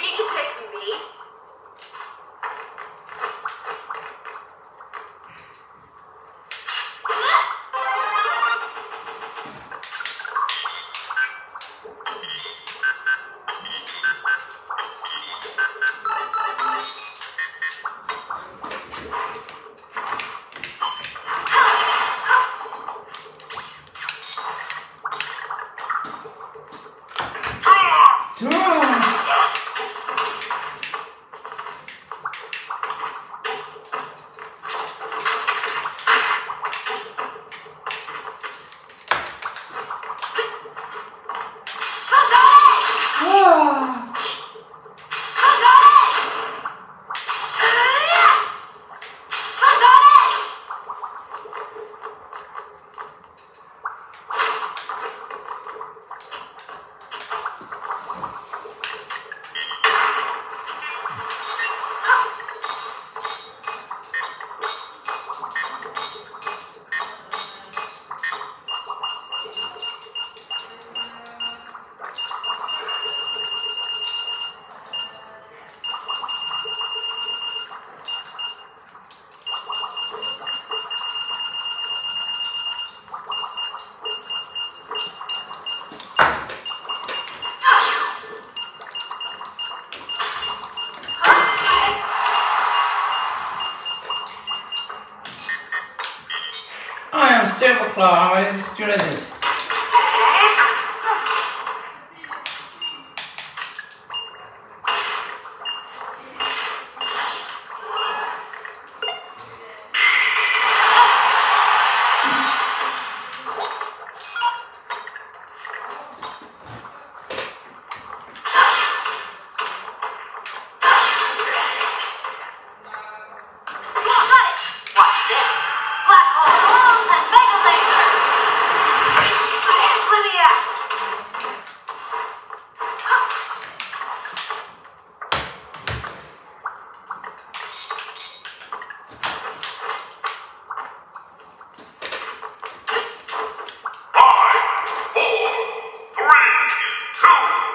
You can take me? I am Silverclaw, I'm a student. two,